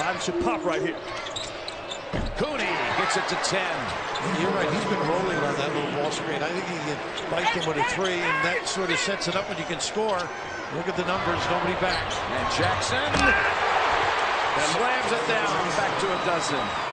Riley should pop right here. Cooney gets it to 10. You're right. He's been rolling on that little ball screen. I think he can bite him with a three, and that sort of sets it up when you can score. Look at the numbers. Nobody back. And Jackson slams it down back to a dozen.